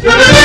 Yeah.